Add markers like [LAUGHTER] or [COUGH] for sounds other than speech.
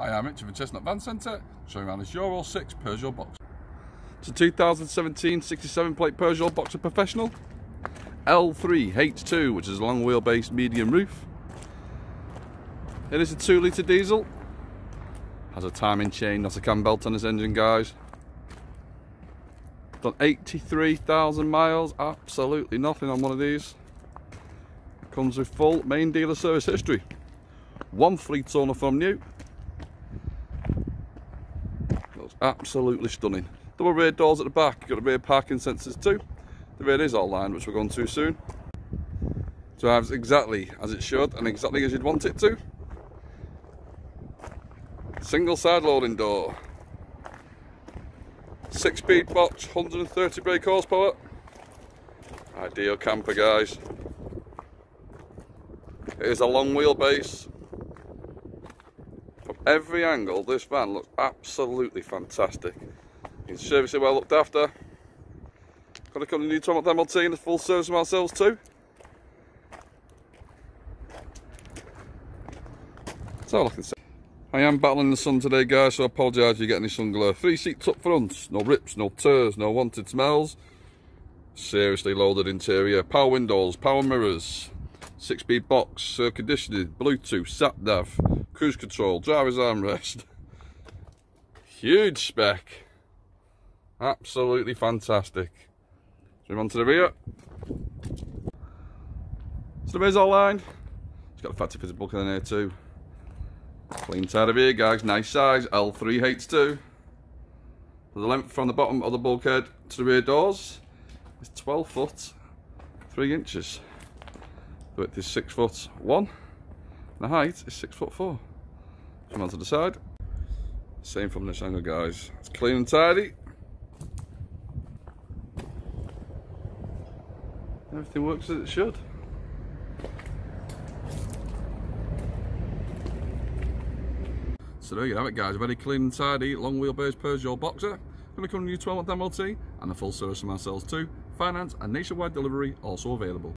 I am Richard from Chestnut Van Centre, showing around this Euro 6 Peugeot Boxer. It's a 2017 67 plate Peugeot Boxer Professional. L3H2, which is a long wheelbase medium roof. It is a 2 litre diesel. Has a timing chain, not a cam belt on this engine, guys. Done 83,000 miles, absolutely nothing on one of these. Comes with full main dealer service history. One fleet owner from new, absolutely stunning. Double rear doors at the back, you've got the rear parking sensors too. The rear is all lined, which we're going to soon. Drives exactly as it should and exactly as you'd want it to. Single side loading door. Six speed box, 130 brake horsepower. Ideal camper guys. It is a long wheelbase, every angle, this van looks absolutely fantastic. It's servicing well looked after. Got a couple of new Tom MOT in the full service of ourselves too. That's all I can say. I am battling the sun today guys, so I apologise if you get any sun glare. Three seats up front, no rips, no tears, no wanted smells. Seriously loaded interior, power windows, power mirrors, six speed box, air conditioning, Bluetooth, sat nav, cruise control, driver's armrest. [LAUGHS] Huge spec. Absolutely fantastic. Move on to the rear. So the rear's all lined. It's got a factory fitted bulkhead in there too. Clean of here guys, nice size, L3H2. The length from the bottom of the bulkhead to the rear doors is 12 foot 3 inches. Width is 6 foot 1. The height is 6 foot 4. Come on to the side. Same from this angle, guys. It's clean and tidy. Everything works as it should. So there you have it guys, very clean and tidy, long wheelbase Peugeot Boxer. Going to come to you 12 month MOT and a full service from ourselves too. Finance and nationwide delivery also available.